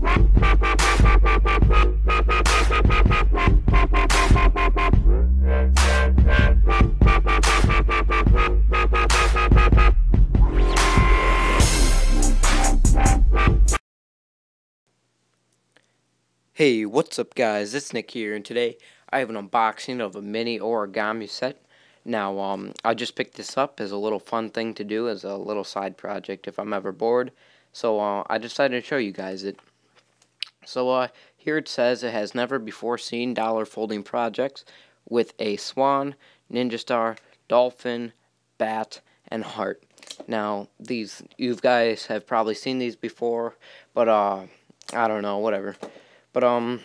Hey, what's up guys? It's Nick here and today I have an unboxing of a mini origami set. Now, um, I just picked this up as a little fun thing to do as a little side project if I'm ever bored. So, uh, I decided to show you guys it. So, uh, here it says it has never before seen dollar folding projects with a swan, ninja star, dolphin, bat, and heart. Now, these, you guys have probably seen these before, but, uh, I don't know, whatever. But um,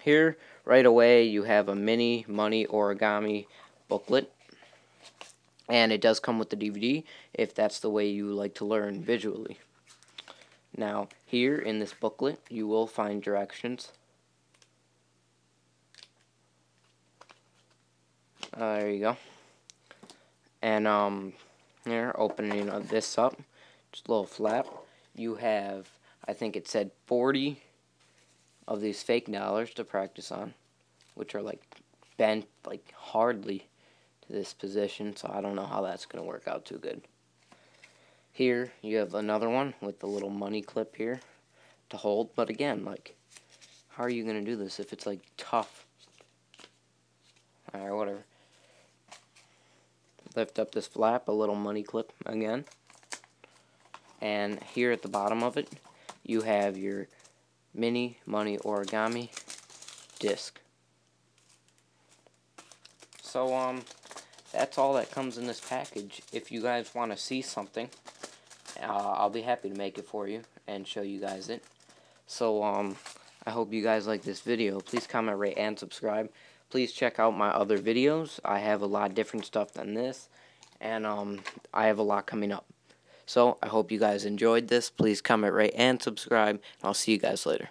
here right away you have a mini money origami booklet. And it does come with the DVD if that's the way you like to learn visually. Now, here in this booklet, you will find directions. Uh, there you go. And, um, here, opening of this up, just a little flap, you have, I think it said 40 of these fake dollars to practice on, which are like bent like hardly to this position, so I don't know how that's going to work out too good. Here you have another one with the little money clip here to hold, but again, like, how are you going to do this if it's like tough? Alright, whatever. Lift up this flap, a little money clip again. And here at the bottom of it, you have your mini money origami disc. So, um, that's all that comes in this package. If you guys want to see something, uh, I'll be happy to make it for you and show you guys it. So, um, I hope you guys like this video. Please comment, rate, and subscribe. Please check out my other videos. I have a lot different stuff than this. And, um, I have a lot coming up. So, I hope you guys enjoyed this. Please comment, rate, and subscribe. And I'll see you guys later.